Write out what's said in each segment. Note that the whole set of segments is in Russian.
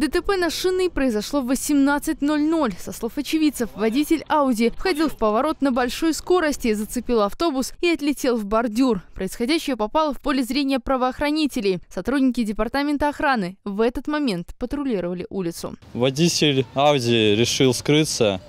ДТП на Шинной произошло в 18.00. Со слов очевидцев, водитель Ауди входил в поворот на большой скорости, зацепил автобус и отлетел в бордюр. Происходящее попало в поле зрения правоохранителей. Сотрудники департамента охраны в этот момент патрулировали улицу. Водитель Ауди решил скрыться.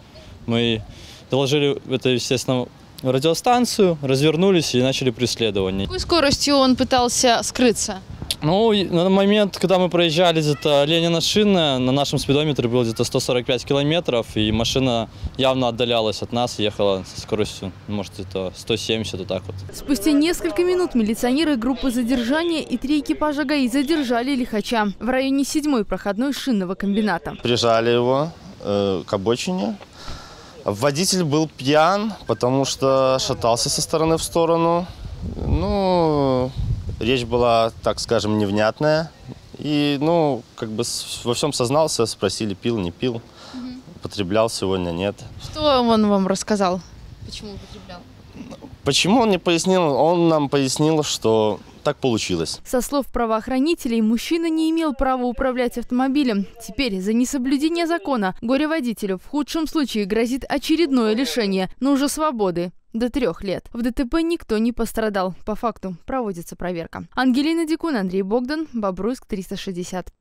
Мы доложили это, естественно, в радиостанцию, развернулись и начали преследование. Какой скоростью он пытался скрыться? Ну, на момент, когда мы проезжали где-то Ленина Шинная, на нашем спидометре было где-то 145 километров, и машина явно отдалялась от нас, ехала со скоростью, может, это 170, вот так вот. Спустя несколько минут милиционеры группы задержания и три экипажа ГАИ задержали лихача в районе седьмой проходной шинного комбината. Прижали его э, к обочине. Водитель был пьян, потому что шатался со стороны в сторону. Ну, речь была, так скажем, невнятная. И, ну, как бы во всем сознался, спросили, пил, не пил, потреблял сегодня, нет. Что он вам рассказал? Почему употреблял? Почему он не пояснил? Он нам пояснил, что так получилось. Со слов правоохранителей, мужчина не имел права управлять автомобилем. Теперь за несоблюдение закона горе-водителю в худшем случае грозит очередное лишение, но уже свободы. До трех лет. В ДТП никто не пострадал. По факту проводится проверка. Ангелина Дикун, Андрей Богдан, Бобруйск, 360.